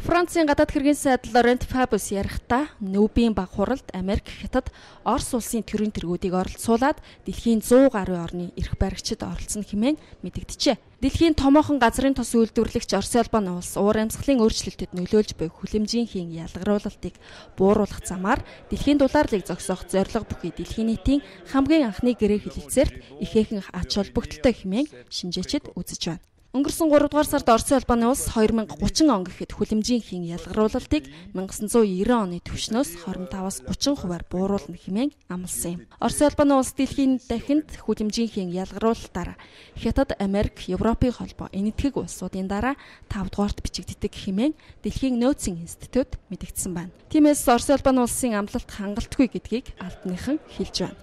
Францын гадаад хэргийн сайд Лорент Фабус ярихдаа нүүбийн баг хуралд Америк, Хятад, Орос улсын төрийн тэргүүдийг оролцуулаад дэлхийн 100 гаруй орны эрх баригчид оролцсон хэмээн мэдэгджээ. Дэлхийн томоохон газрын тос үйлдвэрлэгч Орос улбаны улс уур амьсгалын өөрчлөлтөд нөлөөлж буй хүлэмжийн ялгаруулалтыг бууруулах замаар дэлхийн дулаарлыг зогсоох зорилго бүхий дэлхийн нийтийн хамгийн анхны гэрээ хилэлцээрт ихээхэн ач холбогдолтой хэмээн шинжээчид үзэж байна. Өнгөрсөн 3 дугаар сард Оросын албаны улс 2030 он гэхэд хүлэмжийн хийн ялгаруулалтыг 1990 оны түвшнөөс 25-аас 30 хувиар бууруулна хэмээн амласан юм. Оросын албаны улс дэлхийн дахинд хүлэмжийн хийн ялгаруулалтаар Хятад, Америк, Европын холбоо энэтхэг улсуудын дараа 5 дугаарт бичигддэг хэмээн Дэлхийн нөөцийн институт мэдгдсэн байна. Тиймээс Оросын албаны улсын амлалт хангалтгүй гэдгийг албаныхан хэлж байна.